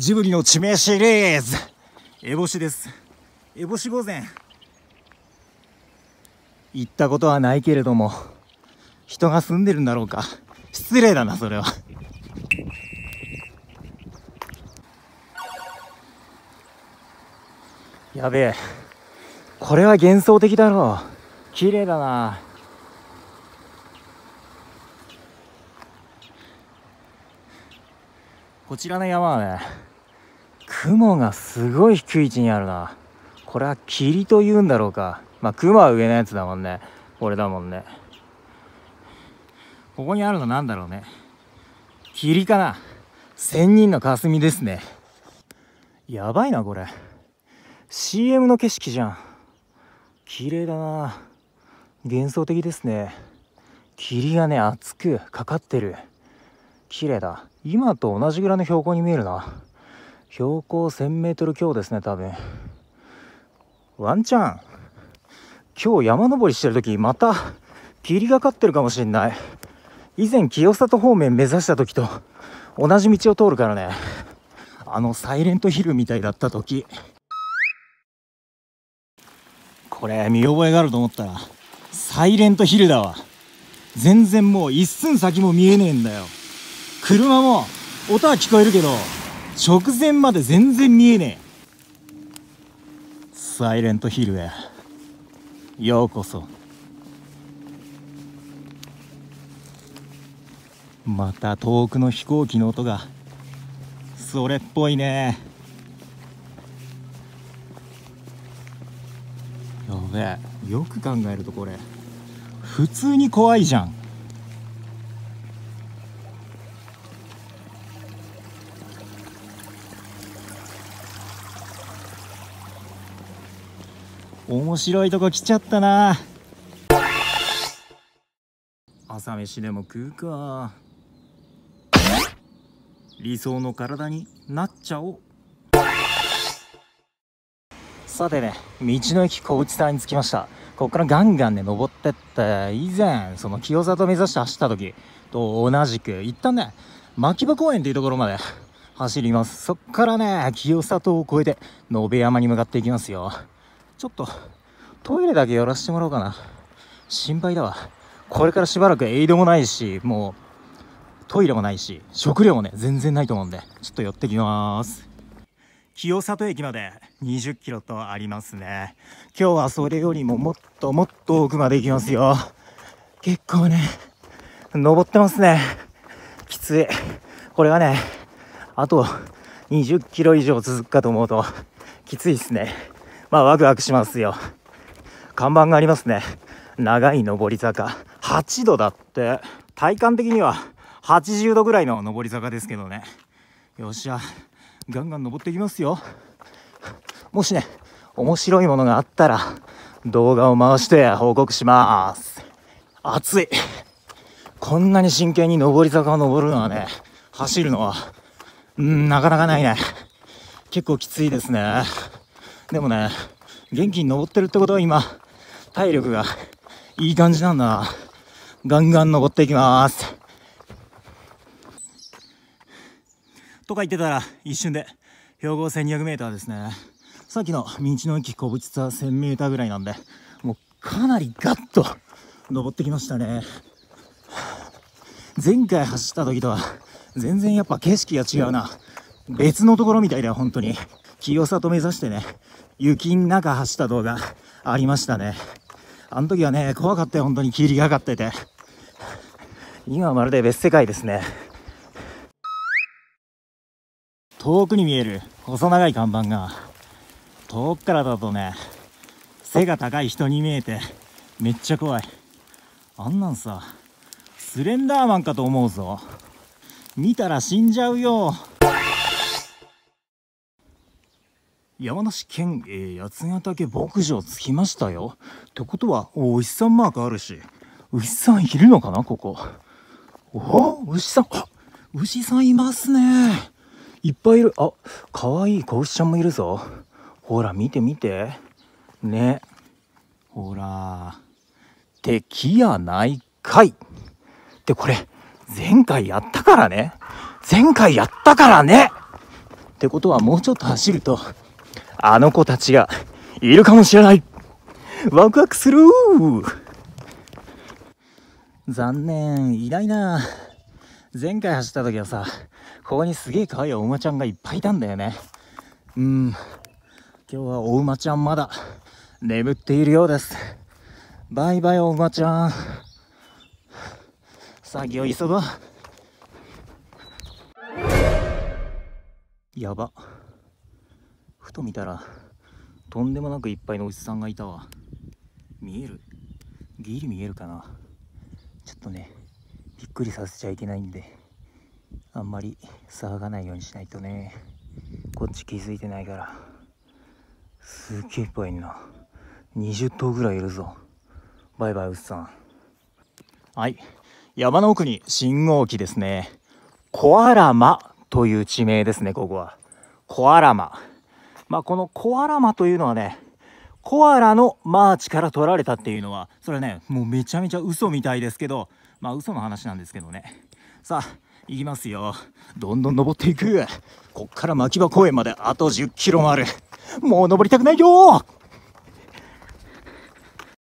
ジブリの地名シリーズ。烏帽子です。烏帽子御前。行ったことはないけれども人が住んでるんだろうか。失礼だなそれは。やべえ。これは幻想的だろう。綺麗だな。こちらの山はね雲がすごい低い位置にあるな。これは霧というんだろうか。まあ雲は上のやつだもんね。これだもんね。ここにあるのなんだろうね。霧かな。千人の霞ですね。やばいなこれ。CM の景色じゃん。綺麗だな。幻想的ですね。霧がね厚くかかってる。綺麗だ。今と同じぐらいの標高に見えるな。標高 1000m 強ですね多分。ワンチャン今日山登りしてる時また霧がかってるかもしんない。以前清里方面目指した時と同じ道を通るからね。あのサイレントヒルみたいだった時。これ見覚えがあると思ったらサイレントヒルだわ。全然もう一寸先も見えねえんだよ。車も音は聞こえるけど直前まで全然見えねえ。サイレントヒルへ。ようこそ。また遠くの飛行機の音が。それっぽいね。やべえ。よく考えるとこれ。普通に怖いじゃん。面白いとこ来ちゃったな。朝飯でも食うか。理想の体になっちゃおう。さてね道の駅小内沢に着きました。ここからガンガンね登ってって以前その清里目指して走った時と同じく一旦ね牧場公園っていうところまで走ります。そっからね清里を越えて野辺山に向かっていきますよ。ちょっとトイレだけ寄らせてもらおうかな。心配だわ。これからしばらくエイドもないしもうトイレもないし食料もね全然ないと思うんでちょっと寄ってきます。清里駅まで20キロとありますね。今日はそれよりももっともっと奥まで行きますよ。結構ね登ってますね。きつい。これがねあと20キロ以上続くかと思うときついですね。まあワクワクしますよ。看板がありますね。長い上り坂。8度だって。体感的には80度ぐらいの上り坂ですけどね。よっしゃ。ガンガン登っていきますよ。もしね面白いものがあったら動画を回して報告します。暑い。こんなに真剣に上り坂を登るのはね走るのはうんなかなかないね。結構きついですね。でもね元気に登ってるってことは今体力がいい感じなんだガンガン登っていきます。とか言ってたら一瞬で標高 1200m ですねさっきの道の駅小淵ツアー 1000m ぐらいなんでもうかなりガッと登ってきましたね。前回走った時とは全然やっぱ景色が違うな。別のところみたいだよ本当に。清里目指してね雪の中走った動画ありましたね。あの時はね怖かったよ本当に。霧がかってて。今はまるで別世界ですね。遠くに見える細長い看板が遠くからだとね背が高い人に見えてめっちゃ怖い。あんなんさスレンダーマンかと思うぞ。見たら死んじゃうよ。山梨県、えー、八ヶ岳牧場着きましたよ。ってことはお牛さんマークあるし牛さんいるのかなここ。お牛さんあ牛さんいますね。いっぱいいる。あかわいい子牛ちゃんもいるぞ。ほら見て見て。ね。ほら。敵やないかい。ってこれ前回やったからね。前回やったからね。ってことはもうちょっと走るとあの子たちがいるかもしれない。ワクワクする。残念いないな。前回走った時はさここにすげえ可愛いお馬ちゃんがいっぱいいたんだよね。うん。今日はお馬ちゃんまだ眠っているようです。バイバイお馬ちゃん。作業急ごう。やば。ふと見たらとんでもなくいっぱいのおじさんがいたわ。見える？ギリ見えるかな？ちょっとねびっくりさせちゃいけないんであんまり騒がないようにしないとね。こっち気づいてないから。すっげえいっぱいいんな。20頭ぐらいいるぞ。バイバイうっさん。はい。山の奥に信号機ですね。コアラマという地名ですねここは。コアラマ。まあこのコアラマというのはねコアラのマーチから取られたっていうのはそれはねもうめちゃめちゃ嘘みたいですけどまあ嘘の話なんですけどね。さあ行きますよ。どんどん登っていく。こっから牧場公園まであと1 0キロもある。もう登りたくないよ